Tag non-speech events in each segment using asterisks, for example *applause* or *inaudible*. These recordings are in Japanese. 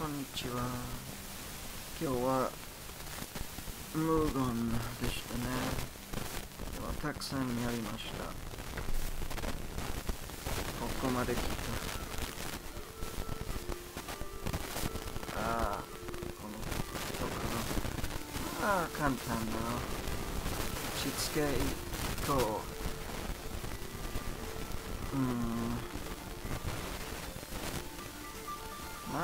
こんにちは。今日はムーゴンでしたね。今日はたくさんやりました。ここまで来た。ああこのところああ簡単な。しつけと。うん。まあ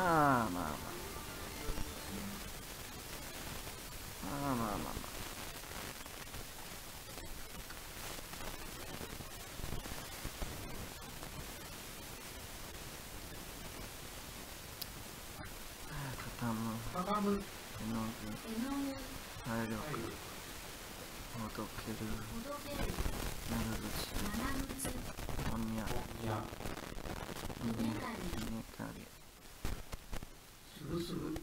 まあまあまあ。まあまあまあ傾むかがむ絵の具体力ほどけるほどける長靴長靴おにゃいや稲刈り刈りすぐすぐ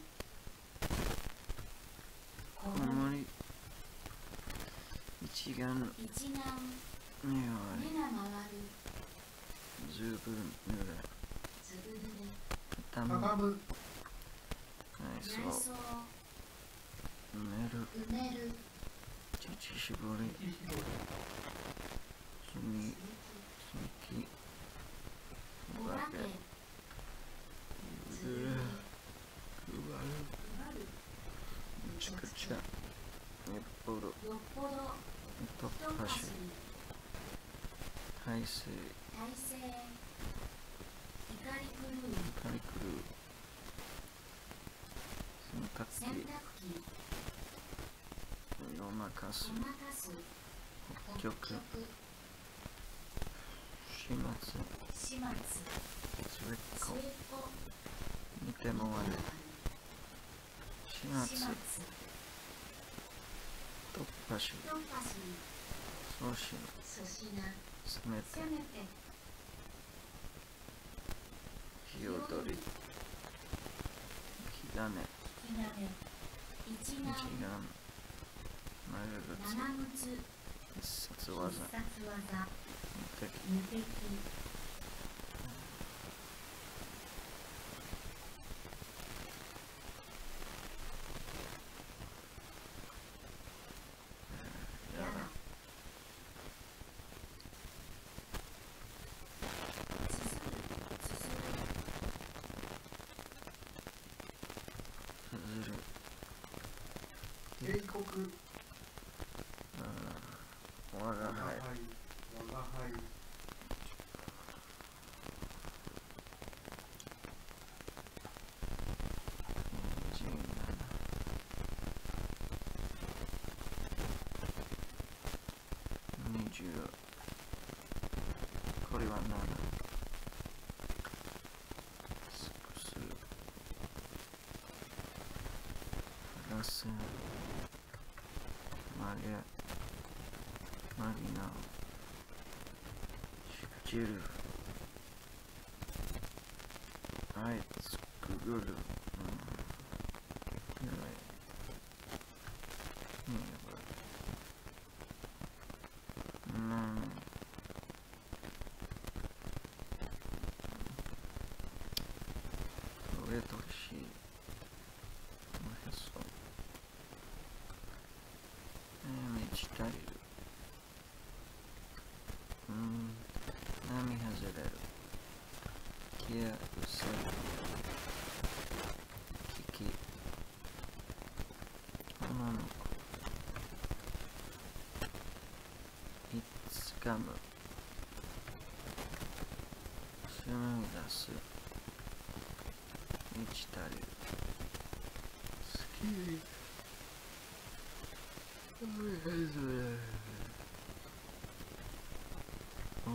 ここもり一眼。目が回る十分濡れずぶ濡れ頭かがむ。内内装装埋める。乳絞り。炭炭木。お化けゆずる。配る。むちゃくちゃ。よっぽどよっぽど突破し一走り排水体勢。怒り狂う。洗濯機機夜中す。北極。始末。始末末っ子子見てもわる。始始末末突破し突破し送信粗品詰めてせめて。火を取り。火種。火種。一一眼眼長長靴靴必殺技。無敵無敵やだすするすするずる警告我が輩我が輩我が輩二十これは7スクスラスマゲマリナシクジルあいつくぐるうんやばいうんやばいうん上としこのへそえー、満ち足りるうん波外れる気やうせる聞き女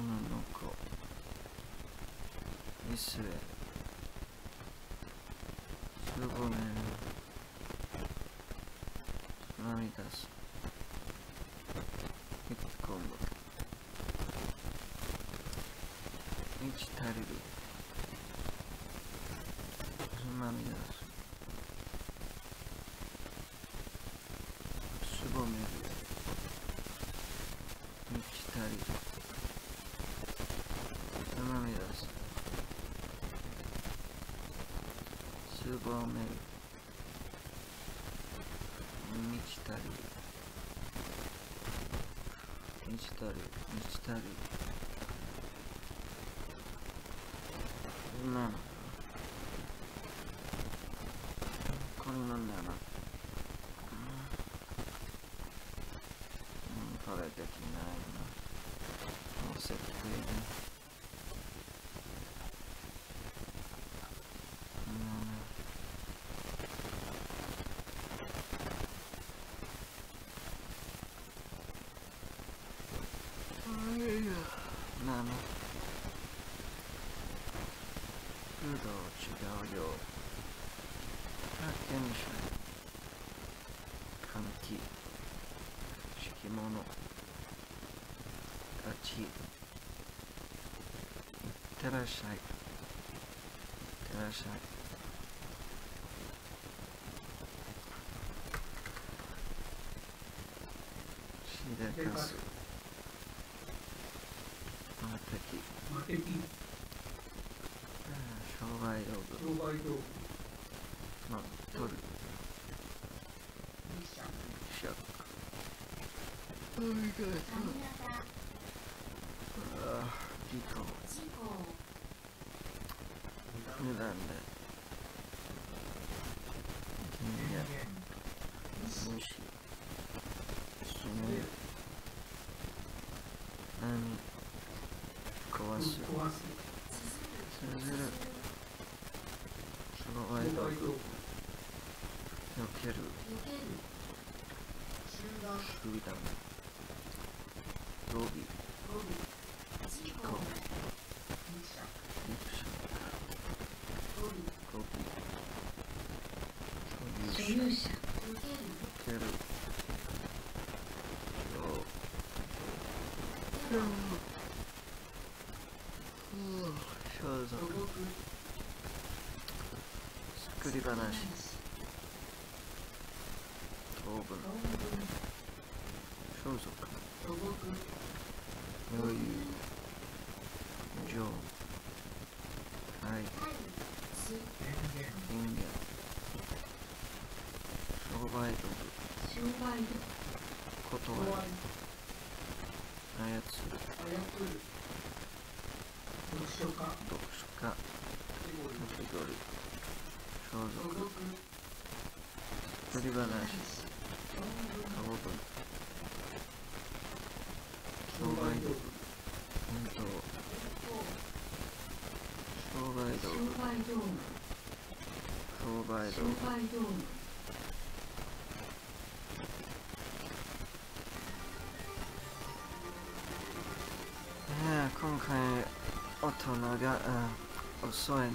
の子いつかむ紡ぎ出す満ち足りる好き女の子見据えるす。ぼめる涙出す。引っ込む満ち足りるつまみ出すすぼめる満ち足りる満ちたり満ちたり。満ちたり。なのこれなんだよなうんこれできないなもう設定でうんなのルド違うよ発見者換気敷物ガチいってらっしゃい。いってらっしゃい。しでかすまたき魔敵商売道具。道具まあ取る。シャックおいが髪型ああリコ事故無断で銀や虫スネ波壊す壊す通ずる商売道具商売道具避ける集団集団ロビー所有者作り話当分論文装束土木余裕情愛対し電源人間商売道具。断る。操る。読書家読書家手ごり手取り装土束木作り話論当文分商売道具本当商売道商具売道商売道商具売道具。ねえ今回大人が、うん、遅いね。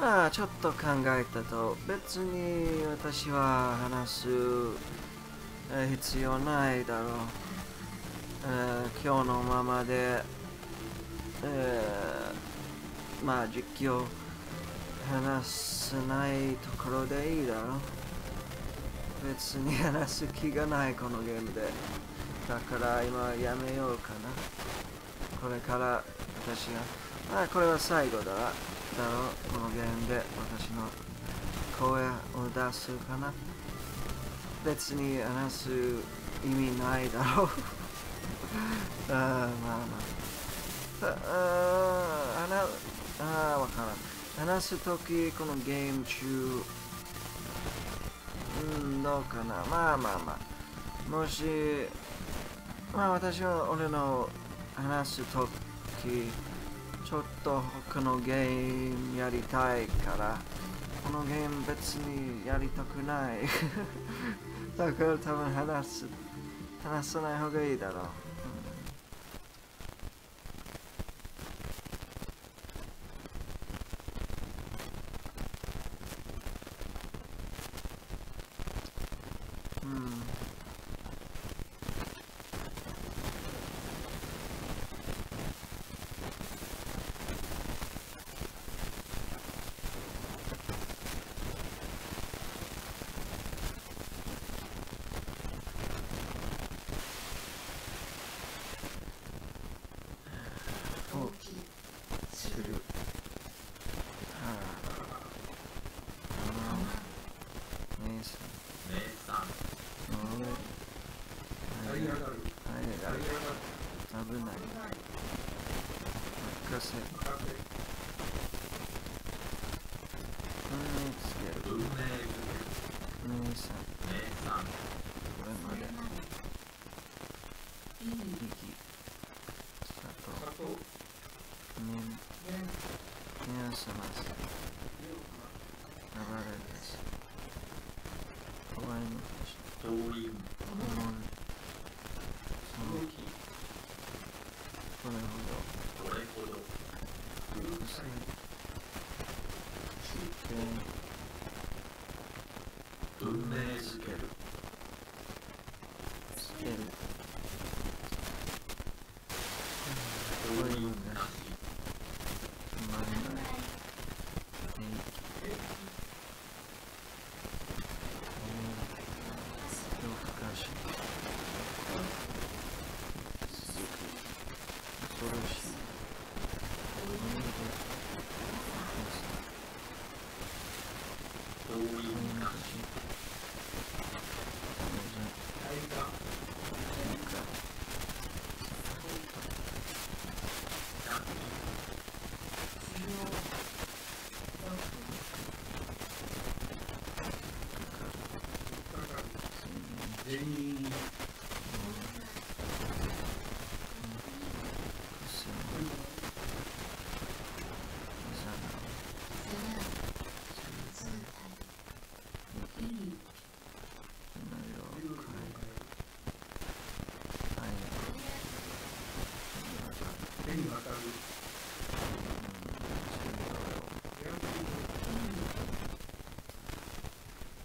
まあちょっと考えたと別に私は話す、えー必要ないだろう、えー今日のままで、えーまあ実況話せないところでいいだろ。別に話す気がないこのゲームで。だから今やめようかな。これから私が。あこれは最後だ。だろこのゲームで私の声を出すかな。別に話す意味ないだろう。*laughs* あーまあまあ。ああー話あわからん。話すときこのゲーム中。うんどうかな。まあまあまあ。もしまあ私は俺の話すときちょっと他のゲームやりたいから。このゲーム別にやりたくない。だから多分話す話さない方がいいだろう、うんうん上がるあれが這い上がる危ない任せ任せ運につける運命づ姉さんけ姉さんこれまでそれまで意味息砂糖砂糖年ね目を覚ます暴れです怖いのでし遠動き。これほこれほど。ど臭い。危険運命づける。つける遠いこういうのなが止まらない平気夜更かし続く恐ろしい鬼で遠い鬼のな口対岸なんか全員手に渡る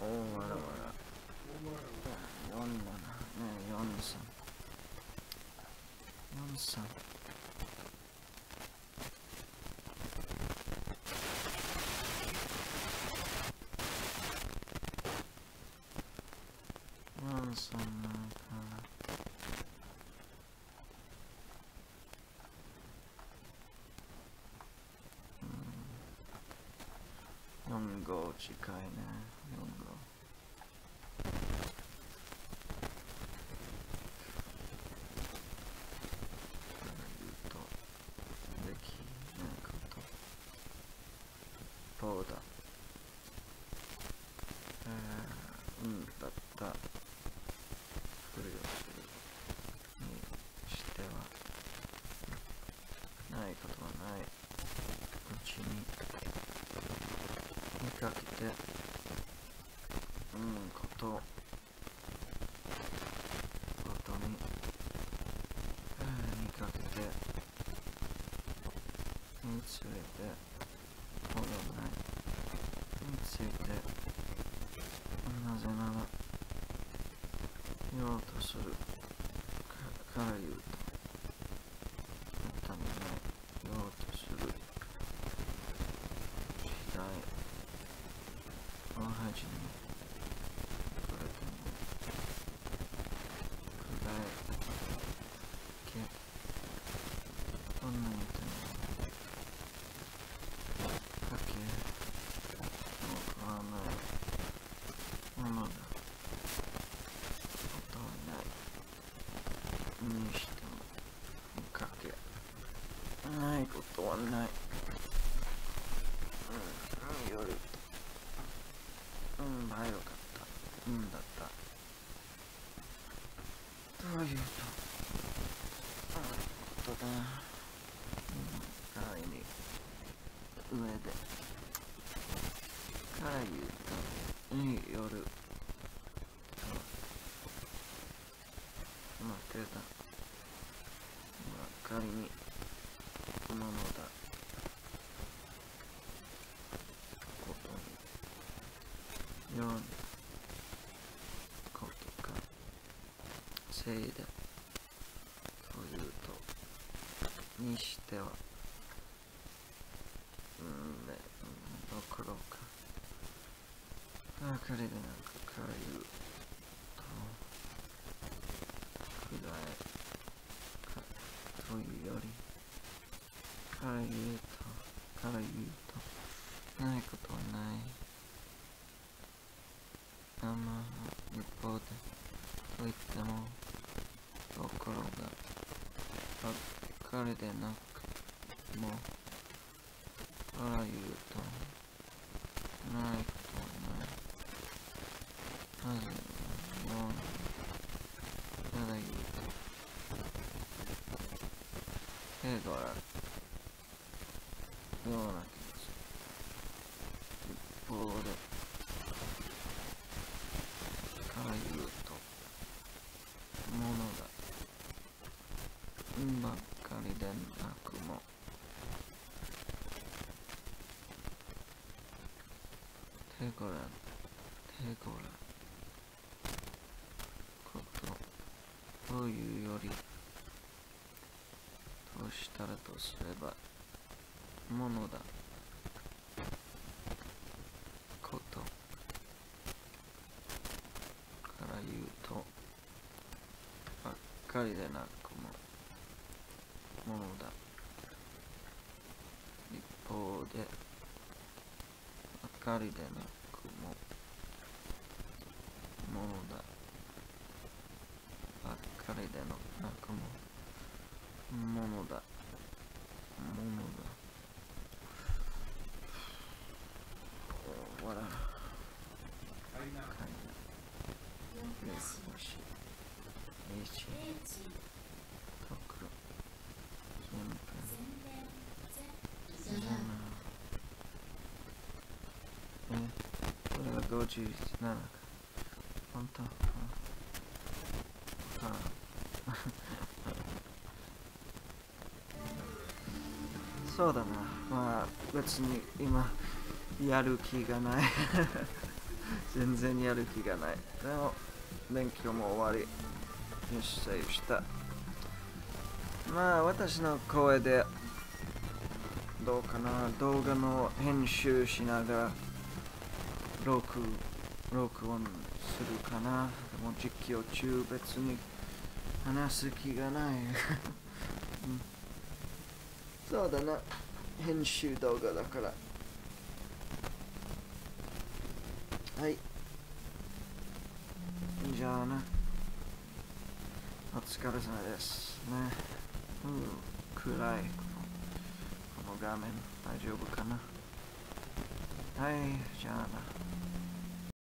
おおわらわら大笑4だなねえ4さ4さ4さなんかうん4号近いね4号言うとできないこと。そうだ、うんだった。ふりをするにしてはないことはないうちに見かけて。うんことことにえー見かけて。につれてほどない。について。なぜなら。言おうとする。かから言うと。めったにない言おうとする。次第おはじにこれでもくらえけどんなにてもかけもわないものだことはないにしてもかけないことはないうん夜うんまあよかったうんだった。どういうと？うんことだうんはいに上でから言うといい夜と負けたばかりにものだことにようなことかせいでというとにしてはうんねどころかばかりでなくから言うとくらえかというよりから言うと。から言うとないことはない。あまあ一方でと言ってもところがばっかりでなくもあらゆるとないとないなぜもうただ言うと。ヘドラような気がする一方でから言うとものがばっかりでなくも手ごら手ごら。ことというよりとしたらとすればものだ。こと。から言うとばっかりでなくもものだ。一方でばっかりでなくもものだ。ばっかりでのなくもものだ。ものだ。Oh, what a はいななし英知とくる近宣伝ぜ辺えこれが57か本当？あ。あ *laughs* そうだな。まあ別に今やる気がない。*laughs* 全然やる気がない。でも勉強も終わり日生した。まあ私の声でどうかな。動画の編集しながら。録録音するかな。でも実況中別に話す気がない、*laughs* うん、そうだな。編集動画だから。はい。じゃあな。お疲れ様ですね。うん。暗い。このこの画面。大丈夫かな。はいじゃあな